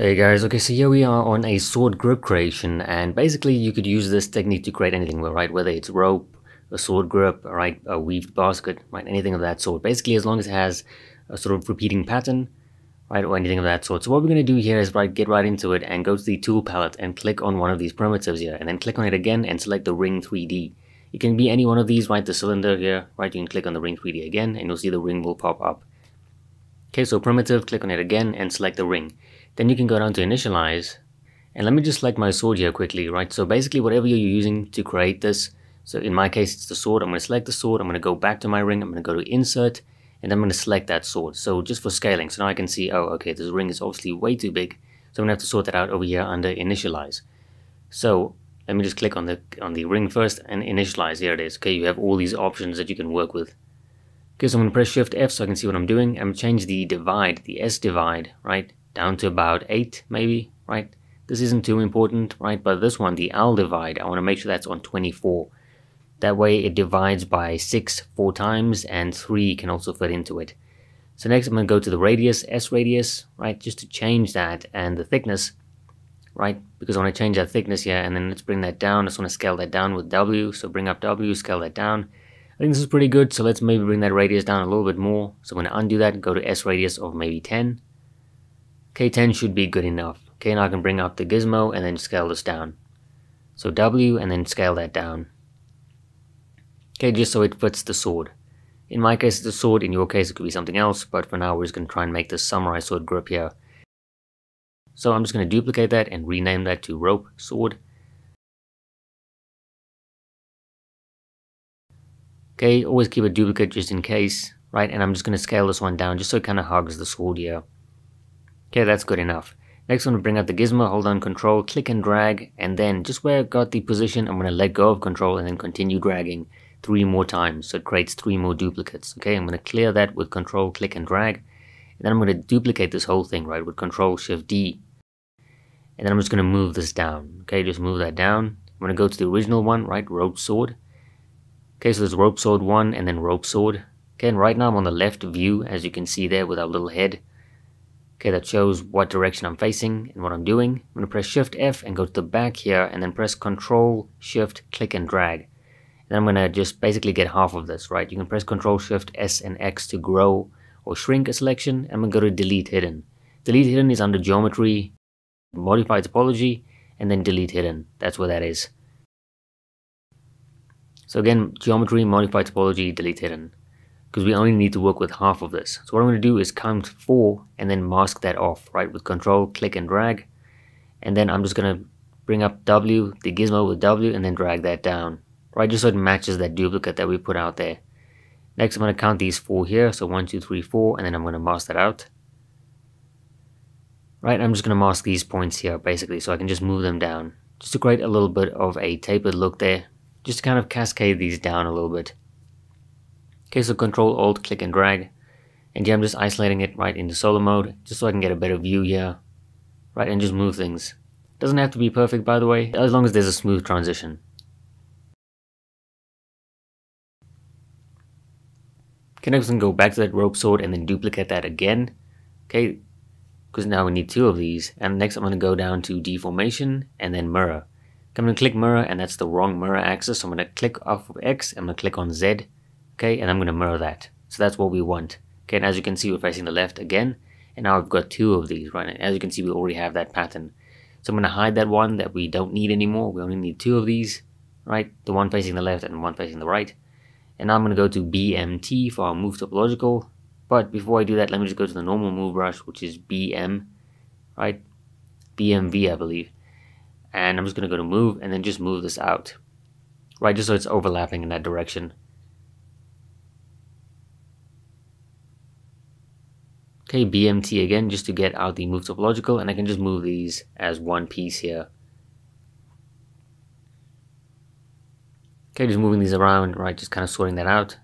Hey guys, okay, so here we are on a sword grip creation, and basically you could use this technique to create anything, right? Whether it's rope, a sword grip, right, a weaved basket, right, anything of that sort. Basically, as long as it has a sort of repeating pattern, right, or anything of that sort. So what we're going to do here is, right, get right into it and go to the tool palette and click on one of these primitives here, and then click on it again and select the ring 3D. It can be any one of these, right, the cylinder here, right, you can click on the ring 3D again, and you'll see the ring will pop up. Okay, so primitive, click on it again and select the ring. Then you can go down to initialize. And let me just select my sword here quickly, right? So basically whatever you're using to create this, so in my case it's the sword, I'm to select the sword, I'm going to go back to my ring, I'm going to go to insert, and I'm going to select that sword. So just for scaling, so now I can see, oh, okay, this ring is obviously way too big, so I'm to have to sort that out over here under initialize. So let me just click on the on the ring first and initialize, here it is. Okay, you have all these options that you can work with. Okay, so I'm going to press Shift F so I can see what I'm doing. I'm gonna change the divide, the S divide, right? Down to about 8 maybe, right? This isn't too important, right? But this one, the L divide, I want to make sure that's on 24. That way it divides by 6 four times and 3 can also fit into it. So next I'm going to go to the radius, S radius, right? Just to change that and the thickness, right? Because I want to change that thickness here and then let's bring that down. I just want to scale that down with W. So bring up W, scale that down. I think this is pretty good. So let's maybe bring that radius down a little bit more. So I'm going to undo that go to S radius of maybe 10. K10 should be good enough. Okay, I can bring up the gizmo and then scale this down. So W and then scale that down. Okay, just so it fits the sword. In my case, it's a sword. In your case, it could be something else. But for now, we're just going to try and make this samurai sword grip here. So I'm just going to duplicate that and rename that to rope sword. Okay, always keep a duplicate just in case, right? And I'm just going to scale this one down just so it kind of hugs the sword here. Okay, that's good enough. Next I'm going to bring up the gizmo, hold on control, click and drag, and then just where I've got the position, I'm going to let go of control and then continue dragging three more times. So it creates three more duplicates. Okay, I'm going to clear that with control, click and drag. And then I'm going to duplicate this whole thing, right, with control, shift D. And then I'm just going to move this down. Okay, just move that down. I'm going to go to the original one, right, rope sword. Okay, so there's rope sword 1 and then rope sword. Okay, and right now I'm on the left view, as you can see there with our little head. Okay, that shows what direction I'm facing and what I'm doing. I'm to press Shift F and go to the back here and then press Control Shift click and drag. And I'm to just basically get half of this, right? You can press Control Shift S and X to grow or shrink a selection. I'm to go to Delete Hidden. Delete Hidden is under Geometry, Modify Topology, and then Delete Hidden. That's where that is. So again, Geometry, Modify Topology, Delete Hidden because we only need to work with half of this. So what I'm going to do is count 4 and then mask that off, right, with control, click and drag. And then I'm just going to bring up W, the gizmo with W, and then drag that down, right, just so it matches that duplicate that we put out there. Next, I'm going to count these 4 here, so 1, 2, 3, 4, and then I'm going to mask that out. Right, I'm just going to mask these points here, basically, so I can just move them down, just to create a little bit of a tapered look there, just to kind of cascade these down a little bit. Okay, so Control Alt, click and drag. And yeah, I'm just isolating it right into solo mode, just so I can get a better view here. Right, and just move things. Doesn't have to be perfect, by the way, as long as there's a smooth transition. Okay, can go back to that rope sword and then duplicate that again. Okay, because now we need two of these. And next I'm going to go down to deformation and then mirror. I'm going to click mirror and that's the wrong mirror axis. So I'm going to click off of X, I'm going to click on Z okay? And I'm going to mirror that. So that's what we want okay? And as you can see we're facing the left again and now I've got two of these right as you can see we already have that pattern. So I'm going to hide that one that we don't need anymore. We only need two of these right? The one facing the left and one facing the right. And now I'm going to go to BMT for our move topological. But before I do that let me just go to the normal move brush which is BM right? BMV I believe. And I'm just going to go to move and then just move this out right? Just so it's overlapping in that direction Okay, BMT again, just to get out the move topological, and I can just move these as one piece here. Okay, just moving these around, right, just kind of sorting that out.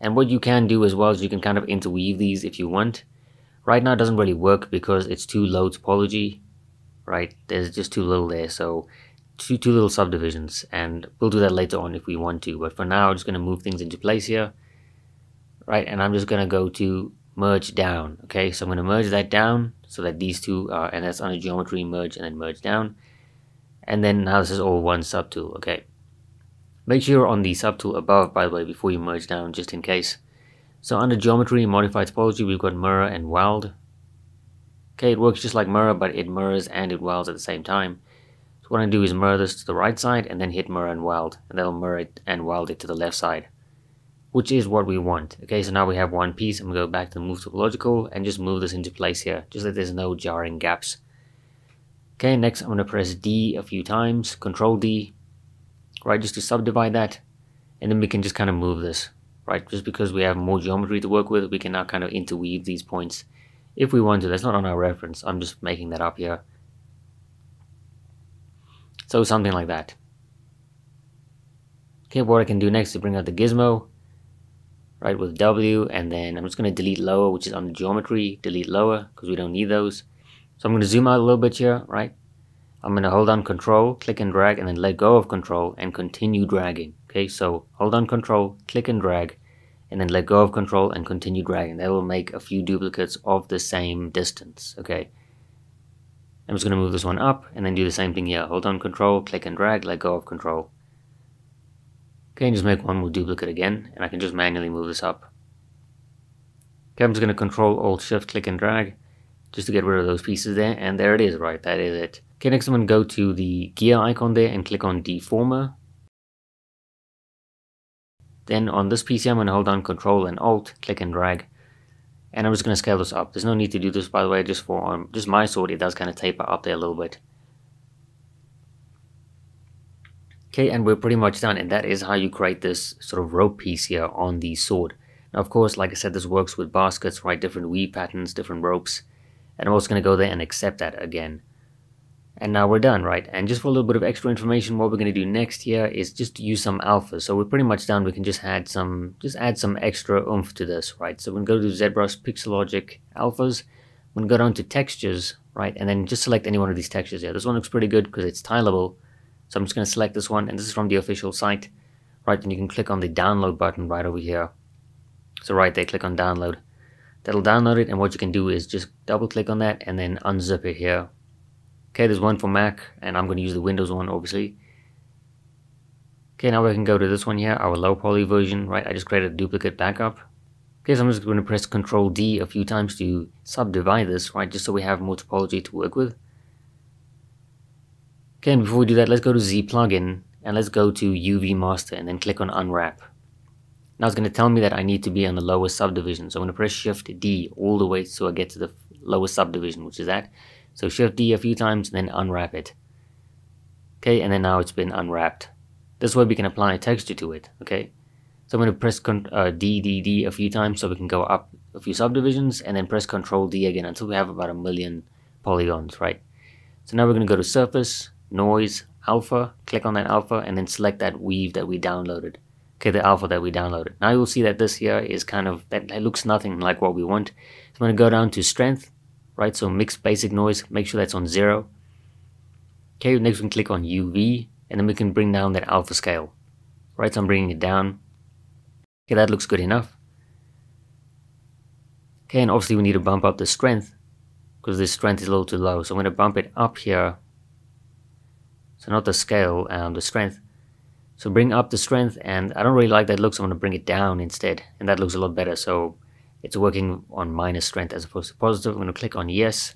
And what you can do as well is you can kind of interweave these if you want. Right now it doesn't really work because it's too low topology, right? There's just too little there, so too, too little subdivisions. And we'll do that later on if we want to, but for now I'm just going to move things into place here. Right, and I'm just going to go to merge down okay so I'm going to merge that down so that these two are, and that's on under geometry, merge, and then merge down. And then now this is all one subtool, okay. Make sure you're on the subtool above, by the way, before you merge down, just in case. So under geometry, modify topology, we've got mirror and weld. Okay, it works just like mirror, but it mirrors and it welds at the same time. So what I do is mirror this to the right side and then hit mirror and weld, and that'll mirror it and weld it to the left side, which is what we want. Okay, so now we have one piece. I'm to go back to move topological and just move this into place here, just that there's no jarring gaps. Okay, next I'm to press D a few times, Control D, right, just to subdivide that, and then we can just kind of move this right? Just because we have more geometry to work with, we can now kind of interweave these points if we want to. That's not on our reference. I'm just making that up here. So something like that. Okay, what I can do next is bring out the gizmo, right, with W, and then I'm just going to delete lower, which is on the geometry, delete lower, because we don't need those. So I'm going to zoom out a little bit here, right? I'm going to hold on control, click and drag, and then let go of control and continue dragging. Okay, so hold on control, click and drag, and then let go of control and continue dragging. That will make a few duplicates of the same distance. Okay. I'm just going to move this one up and then do the same thing here. Hold on control, click and drag, let go of control. Okay, and just make one more duplicate again, and I can just manually move this up. Okay, I'm just going to control alt shift click and drag just to get rid of those pieces there, and there it is, right, that is it. Okay, next I'm going to go to the gear icon there and click on deformer, then on this PC, I'm going to hold down Control and Alt, click and drag. And I'm just going to scale this up. There's no need to do this, by the way, just for um, just my sword, it does kind of taper up there a little bit. Okay, and we're pretty much done, and that is how you create this sort of rope piece here on the sword. Now, of course, like I said, this works with baskets, right? Different weave patterns, different ropes. And I'm also going to go there and accept that again. And now we're done, right? And just for a little bit of extra information, what we're going to do next here is just use some alphas. So we're pretty much done. We can just add some, just add some extra oomph to this, right? So we're going to go to ZBrush Pixologic Alphas. We're going to go down to Textures, right? And then just select any one of these textures here. This one looks pretty good because it's tileable. So I'm just going to select this one, and this is from the official site, right? And you can click on the download button right over here. So right there, click on download. That'll download it, and what you can do is just double click on that and then unzip it here Okay, there's one for Mac, and I'm going to use the Windows one, obviously. Okay, now we can go to this one here, our low poly version, right? I just created a duplicate backup. Okay, so I'm just going to press Control D a few times to subdivide this, right? Just so we have more topology to work with. Okay, and before we do that, let's go to Z plugin, and let's go to UV master, and then click on unwrap. Now it's going to tell me that I need to be on the lowest subdivision, so I'm going to press Shift D all the way so I get to the lowest subdivision, which is that. So shift D a few times, and then unwrap it. Okay, and then now it's been unwrapped. This way we can apply a texture to it, okay? So I'm going to press uh, D, D, D a few times so we can go up a few subdivisions and then press Control D again until we have about a million polygons, right? So now we're going to go to Surface, Noise, Alpha, click on that Alpha and then select that weave that we downloaded. Okay, the alpha that we downloaded. Now you'll see that this here is kind of, that, that looks nothing like what we want. So I'm going to go down to Strength, right? So mix basic noise, make sure that's on zero. Okay, next we can click on UV, and then we can bring down that alpha scale, right? So I'm bringing it down. Okay, that looks good enough. Okay, and obviously we need to bump up the strength, because this strength is a little too low. So I'm going to bump it up here. So not the scale, um, the strength. So bring up the strength, and I don't really like that look, so I'm going to bring it down instead, and that looks a lot better. So it's working on minus strength as opposed to positive. I'm going to click on yes.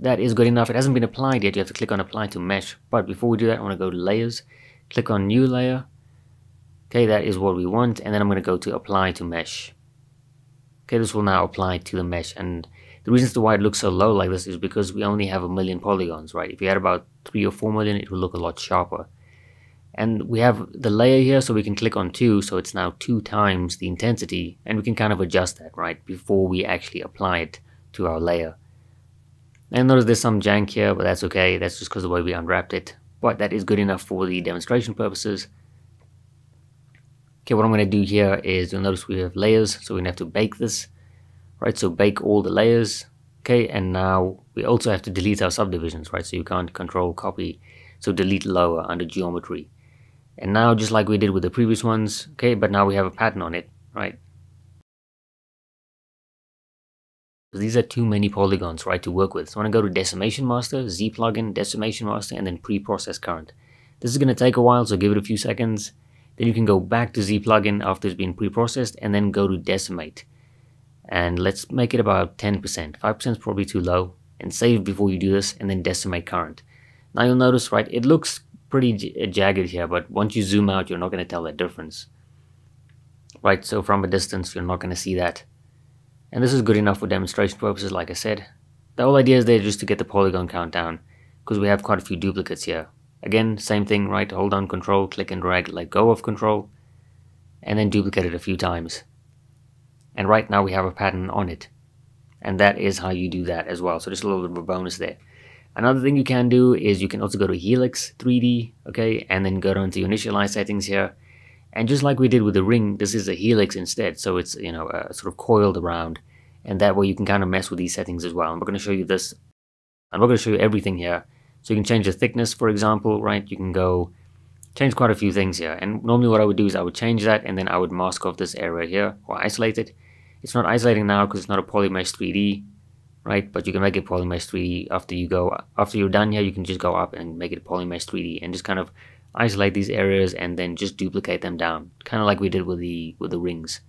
That is good enough. It hasn't been applied yet. You have to click on apply to mesh. But before we do that, I want to go to layers, click on new layer. Okay, that is what we want. And then I'm going to go to apply to mesh. Okay, this will now apply to the mesh. And the reason why it looks so low like this is because we only have a million polygons, right? If you had about three or four million, it will look a lot sharper. And we have the layer here, so we can click on 2, so it's now 2 times the intensity, and we can kind of adjust that, right, before we actually apply it to our layer. And notice there's some jank here, but that's okay, that's just because the way we unwrapped it. But that is good enough for the demonstration purposes. Okay, what I'm going to do here is, you'll notice we have layers, so we're going to have to bake this, right, so bake all the layers, okay, and now we also have to delete our subdivisions, right, so you can't control copy, so delete lower under geometry. And now just like we did with the previous ones, okay, but now we have a pattern on it, right? Because these are too many polygons, right, to work with. So I'm to go to Decimation Master, Z plugin, Decimation Master, and then Pre-Process Current. This is going to take a while, so give it a few seconds. Then you can go back to Z plugin after it's been pre-processed, and then go to Decimate. And let's make it about 10%. 5% is probably too low. And save before you do this, and then Decimate Current. Now you'll notice, right, it looks pretty uh, jagged here, but once you zoom out, you're not going to tell that difference. Right, so from a distance, you're not going to see that. And this is good enough for demonstration purposes, like I said. The whole idea is there just to get the polygon count down, because we have quite a few duplicates here. Again, same thing, right? Hold down control, click and drag, let go of control, and then duplicate it a few times. And right now we have a pattern on it. And that is how you do that as well. So just a little bit of a bonus there. Another thing you can do is you can also go to Helix 3D, okay, and then go down to initialize settings here, and just like we did with the ring, this is a helix instead. So it's, you know, uh, sort of coiled around. And that way you can kind of mess with these settings as well. I'm not going to show you this. I'm not going to show you everything here. So you can change the thickness, for example, right? You can go change quite a few things here. And normally what I would do is I would change that and then I would mask off this area here or isolate it. It's not isolating now because it's not a polymesh 3D, right? But you can make it polymesh 3D after you go, after you're done here, you can just go up and make it polymesh 3D and just kind of isolate these areas and then just duplicate them down, kind of like we did with the with the rings.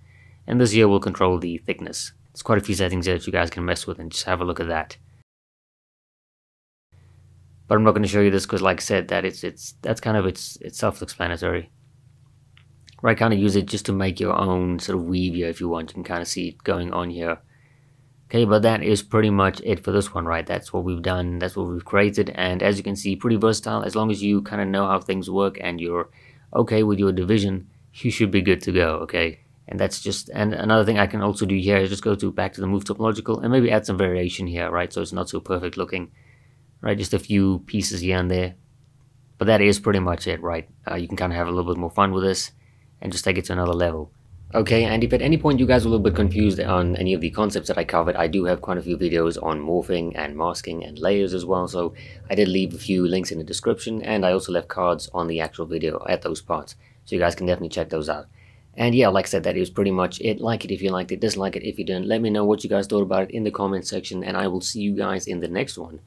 And this here will control the thickness. There's quite a few settings here that you guys can mess with and just have a look at that. But I'm not going to show you this because, like I said, that it's it's that's kind of it's it's self-explanatory. Right, kind of use it just to make your own sort of weave here if you want. You can kind of see it going on here. Okay, but that is pretty much it for this one, right? That's what we've done, that's what we've created, and as you can see, pretty versatile. As long as you kind of know how things work and you're okay with your division, you should be good to go, okay? And that's just, and another thing I can also do here is just go to back to the move topological and maybe add some variation here, right? So it's not so perfect looking, right? Just a few pieces here and there. But that is pretty much it, right? Uh, you can kind of have a little bit more fun with this and just take it to another level. Okay, and if at any point you guys are a little bit confused on any of the concepts that I covered, I do have quite a few videos on morphing and masking and layers as well, so I did leave a few links in the description, and I also left cards on the actual video at those parts, so you guys can definitely check those out. And yeah, like I said, that is pretty much it. Like it if you liked it, dislike it if you didn't. Let me know what you guys thought about it in the comment section, and I will see you guys in the next one.